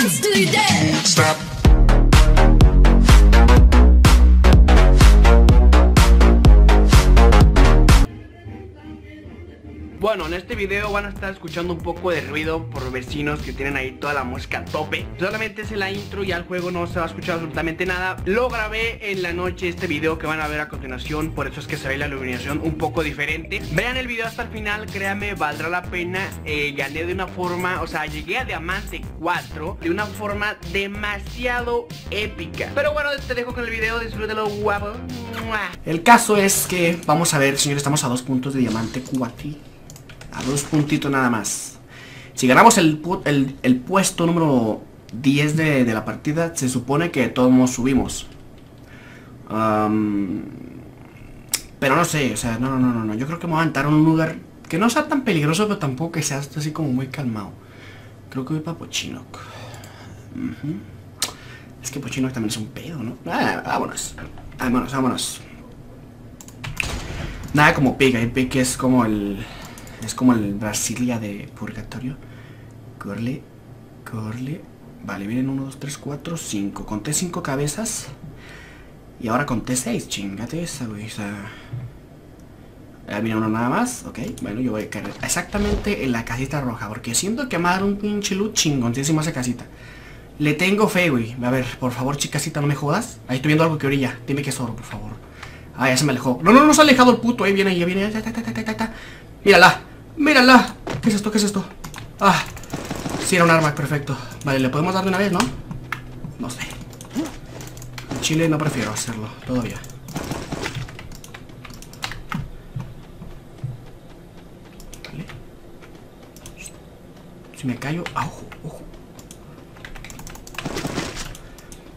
dance till you're dead. Stop. Bueno, en este video van a estar escuchando un poco de ruido por vecinos que tienen ahí toda la música a tope. Solamente es la intro, ya el juego no se va a escuchar absolutamente nada. Lo grabé en la noche este video que van a ver a continuación Por eso es que se ve la iluminación un poco diferente. Vean el video hasta el final, créanme, valdrá la pena. Eh, Gané de una forma, o sea, llegué a Diamante 4 De una forma demasiado épica. Pero bueno, te dejo con el video, disfrútelo guapo. El caso es que, vamos a ver, señores, estamos a dos puntos de diamante cuati. A dos puntitos nada más. Si ganamos el, el- puesto número 10 de, de la partida, se supone que todos subimos. Pero no sé, o sea, no, no, no, no. Yo creo que me voy a aventar a un lugar que no sea tan peligroso, pero tampoco que sea así como muy calmado. Creo que voy para Pochinoc. Ujú. Es que Pochinoc también es un pedo, ¿no? Ah, vámonos. Vámonos, vámonos. Nada como Pig, Pig que es como el... Es como el Brasilia de Purgatorio. Corle, corle. Vale, vienen 1, 2, 3, 4, 5. Conté 5 cabezas. Y ahora conté 6. Chingate esa, güey. O sea... Ah, mira uno nada más. Ok, bueno, yo voy a caer exactamente en la casita roja. Porque siento que me a un pinche loot chingoncísimo esa casita. Le tengo fe, güey. A ver, por favor, chicasita, no me jodas. Ahí estoy viendo algo que orilla. Dime que es oro, por favor. Ah, ya se me alejó. No, no, no se ha alejado el puto. Ahí viene, ahí viene. Ta. Mírala. Mírala. ¿Qué es esto? ¿Qué es esto? Ah. Sí, era un arma, perfecto. Vale, ¿le podemos dar de una vez, no? No sé. En Chile no prefiero hacerlo, todavía. Vale. Si me callo... ah, ojo, ojo.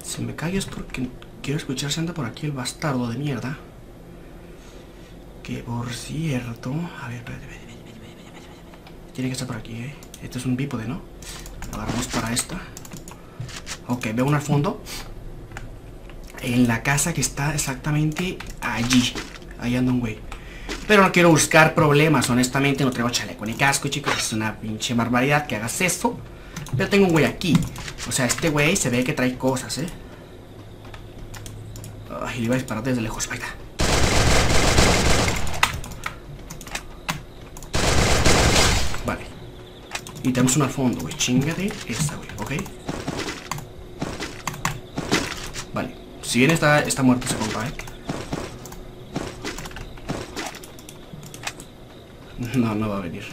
Si me callo es porque quiero escuchar anda por aquí el bastardo de mierda. Que por cierto... A ver, espérate, espérate. Tiene que estar por aquí, ¿eh? Este es un bípode, ¿no? Lo agarramos para esta. Ok, veo uno al fondo. En la casa que está exactamente allí. Ahí anda un güey. Pero no quiero buscar problemas, honestamente. No traigo chaleco ni casco, chicos. Es una pinche barbaridad que hagas eso. Pero tengo un güey aquí. O sea, este güey se ve que trae cosas, ¿eh? Ay, le iba a disparar desde lejos. Ahí. Vale. Y tenemos uno al fondo, güey. Chingate esta, güey, ¿ok? Vale. Si bien está, está muerto ese compa, ¿eh? No, no va a venir.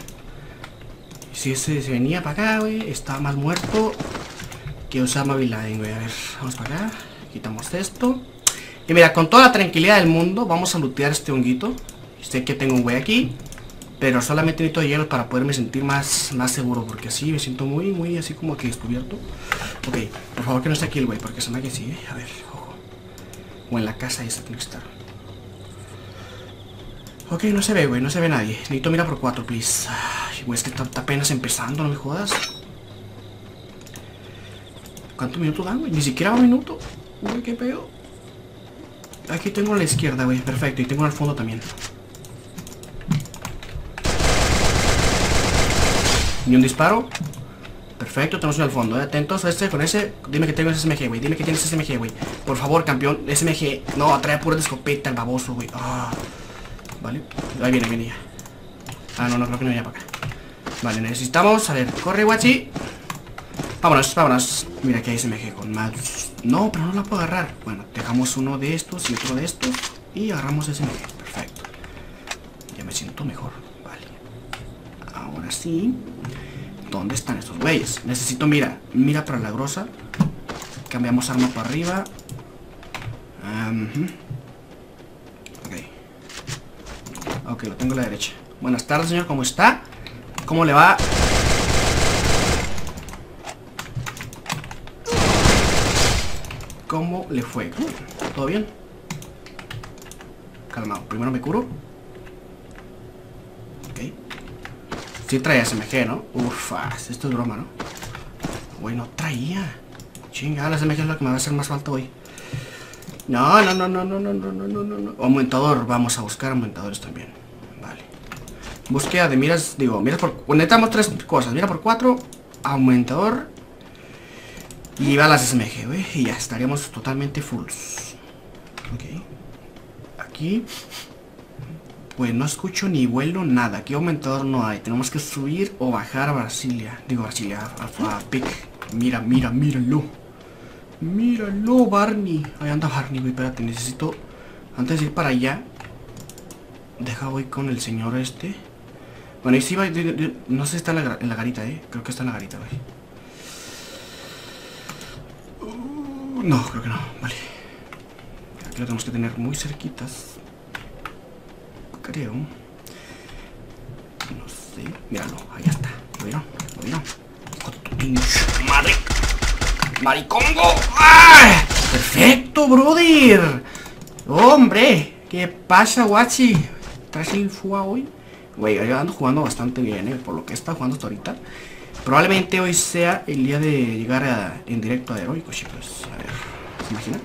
Si ese se venía para acá, güey, estaba más muerto que Osama Bin Laden, güey. A ver, vamos para acá. Quitamos esto. Y mira, con toda la tranquilidad del mundo, vamos a lootear este honguito. Sé que tengo un güey aquí. Pero solamente necesito hielo para poderme sentir más, más seguro. Porque así me siento muy, muy así como que descubierto. Ok, por favor que no esté aquí el güey, porque me que sí. A ver, ojo. O en la casa esa tiene que estar. Ok, no se ve, güey, no se ve nadie. Necesito mirar por cuatro, please. Ay, güey, es que está apenas empezando, no me jodas. ¿Cuántos minutos dan, güey? Ni siquiera un minuto. Uy, qué pedo. Aquí tengo a la izquierda, güey. Perfecto. Y tengo al fondo también. Ni un disparo. Perfecto, tenemos uno al fondo. ¿eh? Atentos a este, con ese. Dime que tengo ese SMG, güey. Dime que tienes SMG, güey. Por favor, campeón. SMG. No, trae pura de escopeta el baboso, güey. Ah. Vale. Ahí viene, viene ya. Ah, no, no creo que no vaya para acá. Vale, necesitamos. A ver, corre, guachi. Vámonos, vámonos. Mira que hay SMG con más. No, pero no la puedo agarrar. Bueno, dejamos uno de estos y otro de estos. Y agarramos SMG. Perfecto. Ya me siento mejor. Vale. Ahora sí. ¿Dónde están estos güeyes? Necesito, mira, mira para la grosa. Cambiamos arma para arriba. Ujú. Ok. Ok, lo tengo a la derecha. Buenas tardes, señor. ¿Cómo está? ¿Cómo le va? ¿Cómo le fue? ¿Todo bien? Calmado. Primero me curo. Ok. Sí traía SMG, ¿no? Ufa, esto es broma, ¿no? Güey, no traía. Chinga, la SMG es lo que me va a hacer más falta hoy. No, no, no, no, no, no, no, no, no, no, no. Aumentador, vamos a buscar aumentadores también. Vale. Búsqueda de miras, digo, miras por... Necesitamos tres cosas. Mira por cuatro. Aumentador. Y balas SMG, güey. Y ya estaríamos totalmente fulls. Ok. Aquí. Pues no escucho ni vuelo, nada. Aquí aumentador no hay. Tenemos que subir o bajar a Brasilia. Digo Brasilia, a, a Pic. Mira, mira, míralo. Míralo, Barney. Ahí anda Barney, güey. Espérate, necesito... Antes de ir para allá. Deja voy con el señor este. Bueno, y si va... No sé si está en la, garita, eh. Creo que está en la garita, güey. Uh, no, creo que no. Vale. Aquí lo tenemos que tener muy cerquitas. Creo. No sé. Míralo, ahí está. ¿Lo vieron? ¿Lo madre. ¡Maricongo! ¡Ah! ¡Perfecto, brother! ¡Hombre! ¿Qué pasa, guachi? ¿Traes el fuga hoy? Güey, yo ando jugando bastante bien, ¿eh? Por lo que está jugando hasta ahorita. Probablemente hoy sea el día de llegar en directo a Heroico, chicos. A ver, ¿se imaginan?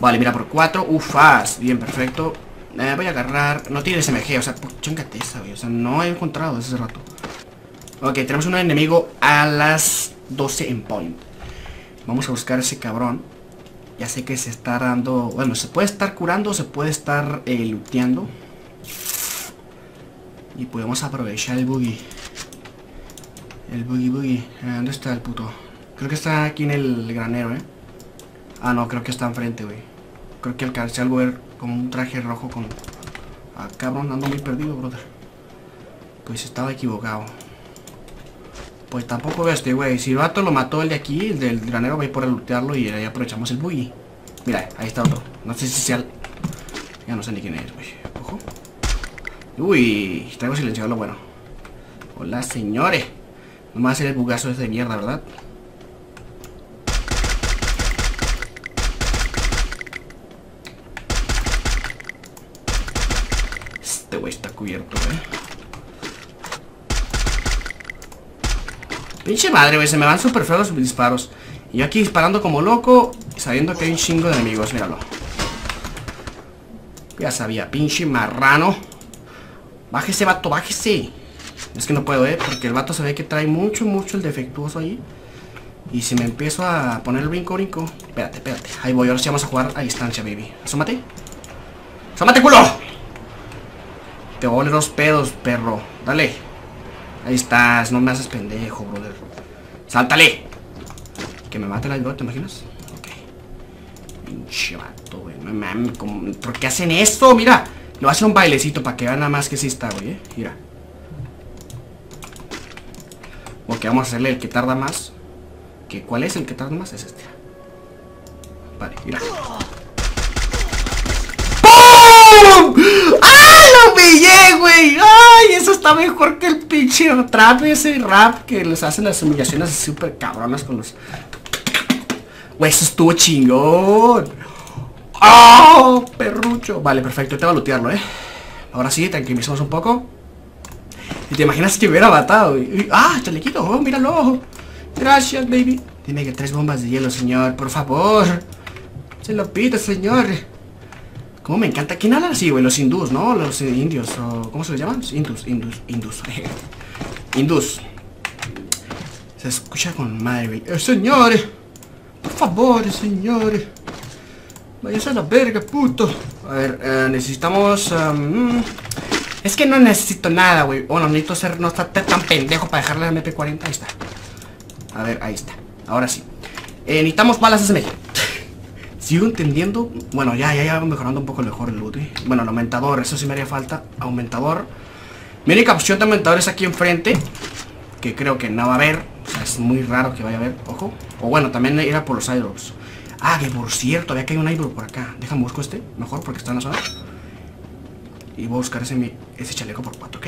Vale, mira, por 4, ufas. Bien, perfecto. Voy a agarrar... No tiene SMG, o sea, chingate esa, güey. O sea, no he encontrado hace rato. Ok, tenemos un enemigo a las 12 en point. Vamos a buscar a ese cabrón. Ya sé que se está dando... Bueno, se puede estar curando, se puede estar eh, luteando. Y podemos aprovechar el boogie. El boogie boogie. Eh, ¿Dónde está el puto? Creo que está aquí en el granero, ¿eh? Ah, no, creo que está enfrente, güey. Creo que alcancé a ver como un traje rojo con... Ah, cabrón, ando muy perdido, brother. Pues estaba equivocado. Pues tampoco veo este, güey. Si el vato lo mató el de aquí, el del granero, voy por el lootearlo y ahí aprovechamos el buggy. Mira, ahí está otro. No sé si sea... Ya no sé ni quién es, güey. Ojo. Uy, traigo silenciado lo bueno. Hola, señores. No me va a hacer el bugazo de mierda, ¿verdad? Este güey está cubierto, eh. Pinche madre, güey, se me van súper feos los disparos. Y yo aquí disparando como loco, sabiendo que hay un chingo de enemigos, míralo. Ya sabía, pinche marrano. Bájese, vato, bájese. Es que no puedo, eh, porque el vato se ve que trae mucho, mucho el defectuoso ahí. Y si me empiezo a poner el brinco, brinco. Espérate, espérate. Ahí voy, ahora sí vamos a jugar a distancia, baby. Asómate. ¡Asómate, culo! Te voy los pedos, perro. Dale. Ahí estás, no me haces pendejo, brother. ¡Sáltale! Que me mate la ¿te imaginas? Ok. Pinche vato, güey. No mames, ¿por qué hacen esto? Mira. A hacer un bailecito para que vean nada más que sí está, güey, eh. Mira. Ok, vamos a hacerle el que tarda más. ¿Que ¿Cuál es el que tarda más? Es este. Vale, mira. ¡Lo pillé, güey! ¡Ay! Eso está mejor que el pinche trap ese rap que les hacen las humillaciones súper cabronas con los... Güey, eso estuvo chingón. ¡Oh! Perrucho. Vale, perfecto. Te voy a lootearlo, ¿eh? Ahora sí, tranquilizamos un poco. Y te imaginas que hubiera matado. Y, ¡Ah! Chalequito, oh, míralo. Gracias, baby. Dime que tres bombas de hielo, señor. Por favor. Se lo pido, señor. ¿Cómo me encanta? ¿Quién habla así, güey? Los hindús, ¿no? Los eh, indios. ¿Cómo se les llaman? Hindus, hindus, hindus. hindús. Se escucha con madre, güey. Eh, señores. Por favor, señores. Vaya a la verga, puto. A ver, eh, necesitamos... Um, es que no necesito nada, güey. Bueno, necesito ser... No estar tan pendejo para dejarle la MP40. Ahí está. A ver, ahí está. Ahora sí. Necesitamos balas SMG. Sigo entendiendo. Bueno, ya, ya, ya mejorando un poco mejor el loot. Bueno, el aumentador, eso sí me haría falta. Aumentador. Mi única opción de aumentador es aquí enfrente. Que creo que no va a haber. O sea, es muy raro que vaya a haber. Ojo. O bueno, también ir a por los iDrops. Ah, que por cierto, había que hay un iDrop por acá. Déjame busco este, mejor porque está en la zona. Y voy a buscar ese, ese chaleco por 4, ¿ok?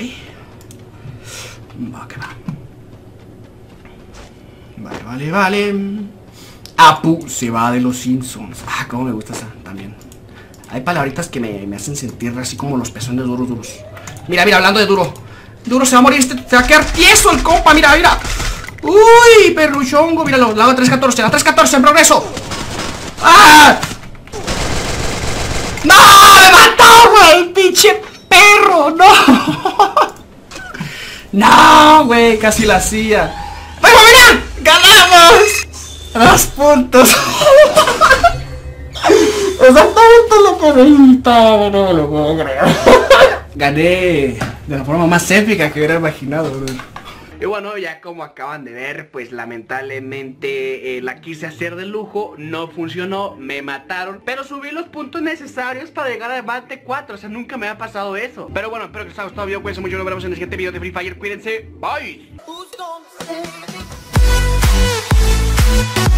Va, que va. Vale, vale, vale. Apu se va de los Simpsons. Ah, cómo me gusta esa también. Hay palabritas que me, me, hacen sentir así como los pezones duros, duros. Mira, mira, hablando de duro. Duro se va a morir este. Se va a quedar tieso el compa, mira, mira. Uy, perruchongo, míralo. Lado 314, la 314 en progreso. ¡Ah! ¡No! ¡Me mató, güey! ¡Pinche perro! ¡No! ¡No, güey! Casi la hacía. ¡Pero mira! ¡Ganamos! ¡Dos puntos! Exactamente lo que necesitaba, no lo puedo creer. Gané de la forma más épica que hubiera imaginado, Y bueno, ya como acaban de ver, pues lamentablemente eh, la quise hacer de lujo, no funcionó, me mataron, pero subí los puntos necesarios para llegar a Bate 4, o sea, nunca me ha pasado eso. Pero bueno, espero que les haya gustado el video, cuídense mucho, nos vemos en el siguiente video de Free Fire, cuídense, bye. Thank